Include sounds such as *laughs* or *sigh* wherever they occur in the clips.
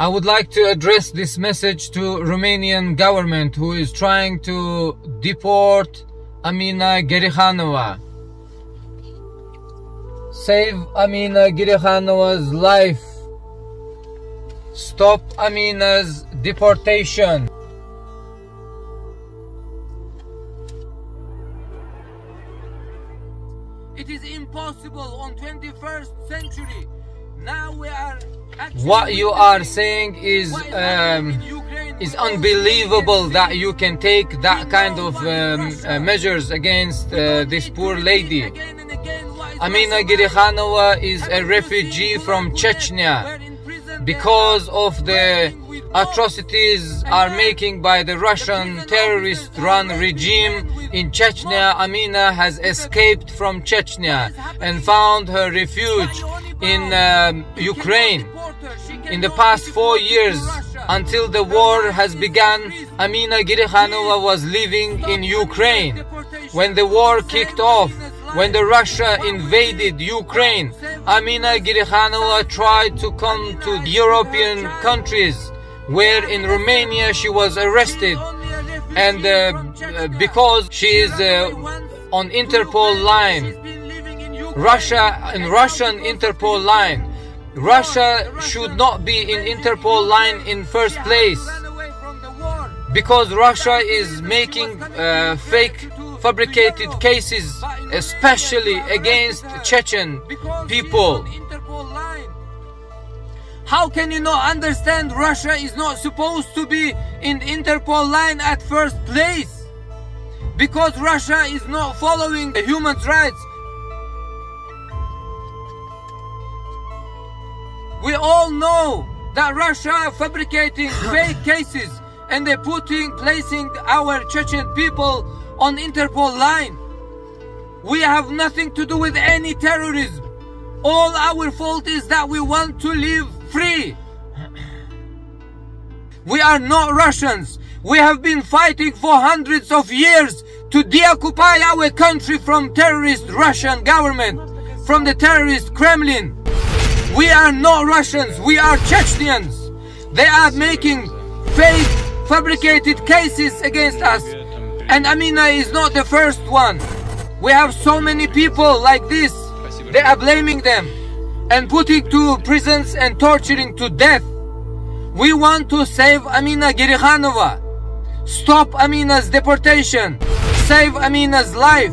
I would like to address this message to Romanian government who is trying to deport Amina Gerikhanova. Save Amina Gerikhanova's life. Stop Amina's deportation. It is impossible on 21st century. Now we are What you are saying is um, is unbelievable that you can take that kind of um, uh, measures against uh, this poor lady. Amina Gerikhanova is a refugee from Chechnya. Because of the atrocities are making by the Russian terrorist run regime in Chechnya. Amina has escaped from Chechnya and found her refuge in um, Ukraine. In the past 4 years until the war has begun Amina Gerikhanova was living in Ukraine. When the war kicked off when the Russia invaded Ukraine, Amina Gerikhanova tried to come to European countries where in Romania she was arrested. And uh, because she is uh, on Interpol line. Russia in Russian Interpol line. Russia should not be in Interpol line in first place. Because Russia is making uh, fake fabricated cases, especially against Chechen people. How can you not understand Russia is not supposed to be in Interpol line at first place? Because Russia is not following the human rights. We all know that Russia fabricating *laughs* fake cases and they're putting, placing our Chechen people on Interpol line. We have nothing to do with any terrorism. All our fault is that we want to live free. We are not Russians. We have been fighting for hundreds of years to deoccupy our country from terrorist Russian government, from the terrorist Kremlin. We are not Russians, we are Chechens. They are making fake, fabricated cases against us. And Amina is not the first one. We have so many people like this. They are blaming them and putting to prisons and torturing to death. We want to save Amina Gerikhanova. Stop Amina's deportation. Save Amina's life.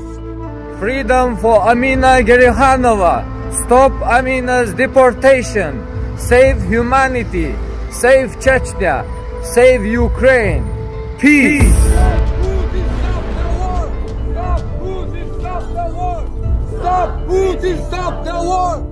Freedom for Amina Gerikhanova. Stop Amina's deportation. Save humanity. Save Chechnya. Save Ukraine. Peace. Peace. Putin, stop the war!